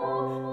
Oh.